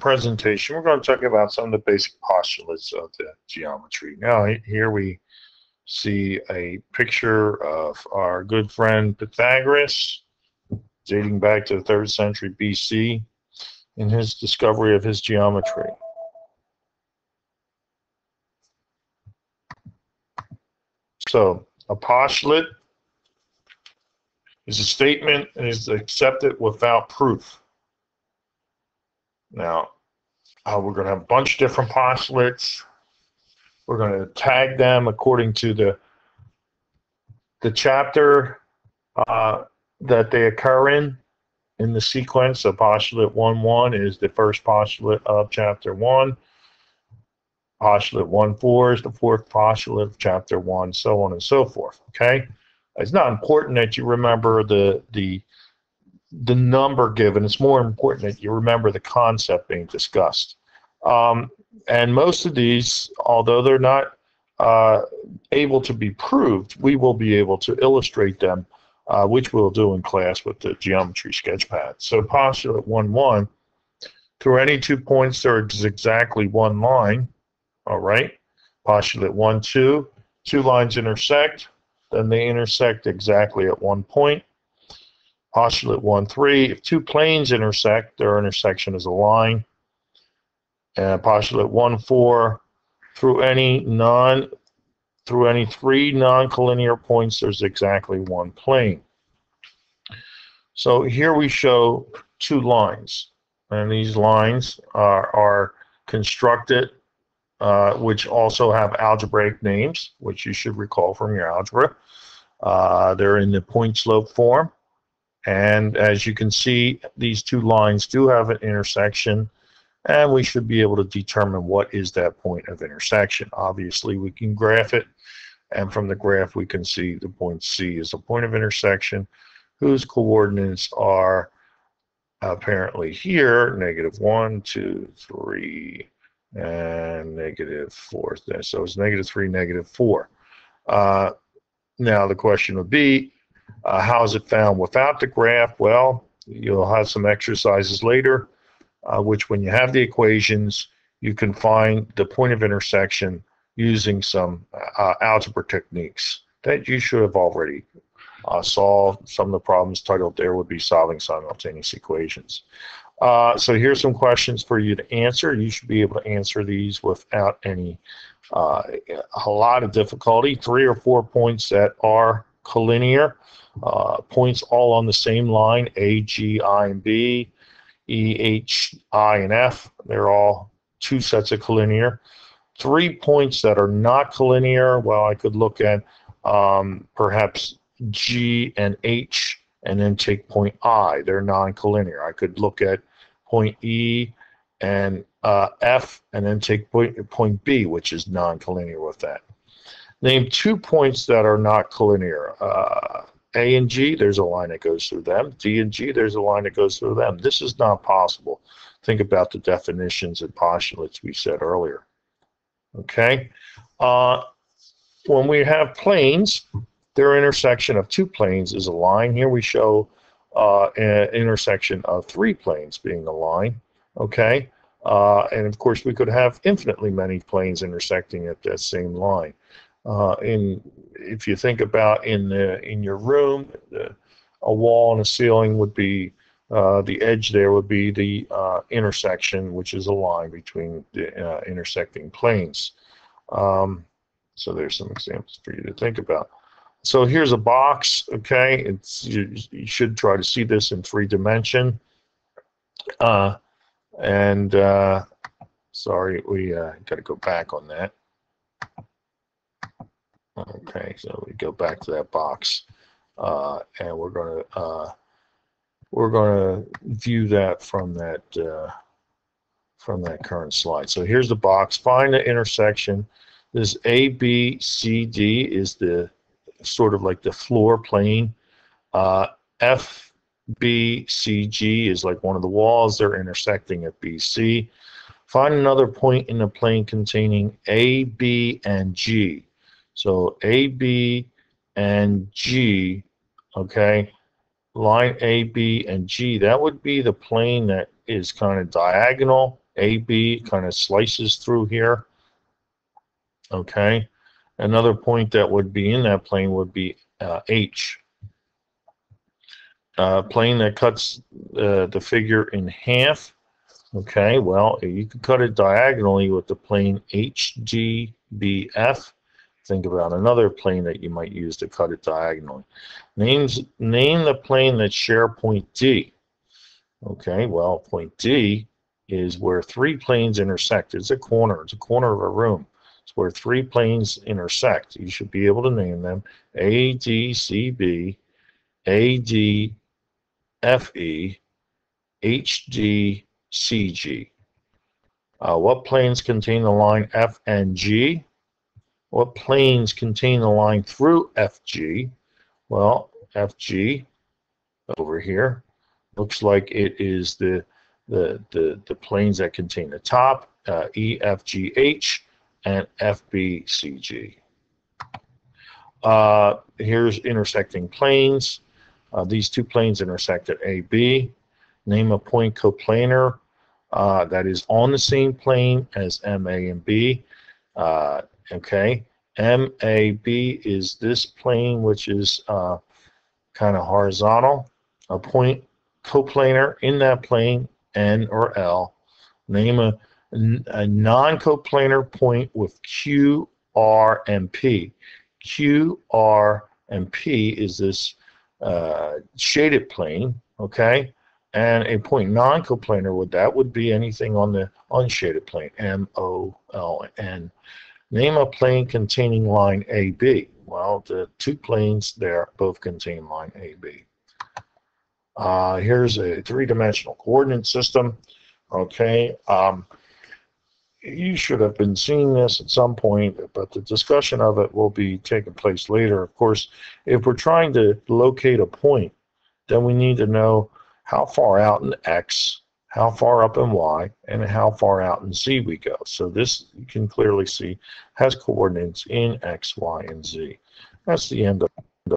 presentation, we're going to talk about some of the basic postulates of the geometry. Now, here we see a picture of our good friend Pythagoras, dating back to the 3rd century BC, in his discovery of his geometry. So, a postulate is a statement and is accepted without proof. Now, uh, we're going to have a bunch of different postulates. We're going to tag them according to the the chapter uh, that they occur in in the sequence. So postulate 1 1 is the first postulate of chapter 1. Postulate 1 4 is the fourth postulate of chapter 1, so on and so forth. Okay? It's not important that you remember the the the number given. It's more important that you remember the concept being discussed. Um, and most of these, although they're not uh, able to be proved, we will be able to illustrate them, uh, which we'll do in class with the geometry sketchpad. So postulate 1, 1, through any two points there is exactly one line, all right? Postulate 1, 2, two lines intersect, then they intersect exactly at one point. Postulate 1, 3, if two planes intersect, their intersection is a line. And postulate 1, 4, through any non through any three non-collinear points, there's exactly one plane. So here we show two lines, and these lines are, are constructed, uh, which also have algebraic names, which you should recall from your algebra. Uh, they're in the point slope form. And as you can see, these two lines do have an intersection, and we should be able to determine what is that point of intersection. Obviously, we can graph it, and from the graph, we can see the point C is a point of intersection whose coordinates are apparently here, negative 1, 2, 3, and negative 4. So it's negative 3, negative 4. Uh, now the question would be, uh, how is it found without the graph? Well, you'll have some exercises later, uh, which when you have the equations, you can find the point of intersection using some uh, algebra techniques that you should have already uh, solved. Some of the problems titled there would be solving simultaneous equations. Uh, so here's some questions for you to answer. You should be able to answer these without any uh, a lot of difficulty. Three or four points that are collinear, uh, points all on the same line, A, G, I, and B, E, H, I, and F. They're all two sets of collinear. Three points that are not collinear, well, I could look at um, perhaps G and H and then take point I. They're non-collinear. I could look at point E and uh, F and then take point, point B, which is non-collinear with that. Name two points that are not collinear. Uh, A and G, there's a line that goes through them. D and G, there's a line that goes through them. This is not possible. Think about the definitions and postulates we said earlier. Okay? Uh, when we have planes, their intersection of two planes is a line. Here we show uh, an intersection of three planes being a line. Okay? Uh, and of course, we could have infinitely many planes intersecting at that same line. Uh, in if you think about in the in your room, the, a wall and a ceiling would be uh, the edge there would be the uh, intersection, which is a line between the uh, intersecting planes. Um, so there's some examples for you to think about. So here's a box. Okay, it's you, you should try to see this in three dimension. Uh, and uh, sorry, we got to go back on that. Okay, so we go back to that box, uh, and we're going to uh, we're going to view that from that uh, from that current slide. So here's the box. Find the intersection. This A, B, C, D is the sort of like the floor plane. Uh, F, B, C, G is like one of the walls. They're intersecting at B, C. Find another point in the plane containing A, B, and G. So A, B, and G, okay, line A, B, and G, that would be the plane that is kind of diagonal. AB kind of slices through here. Okay. Another point that would be in that plane would be uh, H. Uh, plane that cuts uh, the figure in half. Okay, well, you could cut it diagonally with the plane HGBF. Think about another plane that you might use to cut it diagonally. Names, name the plane that share point D. Okay, well, point D is where three planes intersect. It's a corner. It's a corner of a room. It's where three planes intersect. You should be able to name them A, D, C, B, A, D, F, E, H, D, C, G. Uh, what planes contain the line F and G? What planes contain the line through FG? Well, FG over here looks like it is the the the, the planes that contain the top uh, EFGH and FBCG. Uh, here's intersecting planes. Uh, these two planes intersect at AB. Name a point coplanar uh, that is on the same plane as MA and B. Okay, MAB is this plane which is uh, kind of horizontal. A point coplanar in that plane, N or L. Name a, a non-coplanar point with Q, R, and P. Q, R, and P is this uh, shaded plane, okay? And a point non-coplanar would that would be anything on the unshaded plane, M, O, L, N. Name a plane containing line AB. Well, the two planes there both contain line AB. Uh, here's a three-dimensional coordinate system. Okay, um, you should have been seeing this at some point, but the discussion of it will be taking place later. Of course, if we're trying to locate a point, then we need to know how far out in X, how far up in Y, and how far out in Z we go. So this, you can clearly see, has coordinates in X, Y, and Z. That's the end of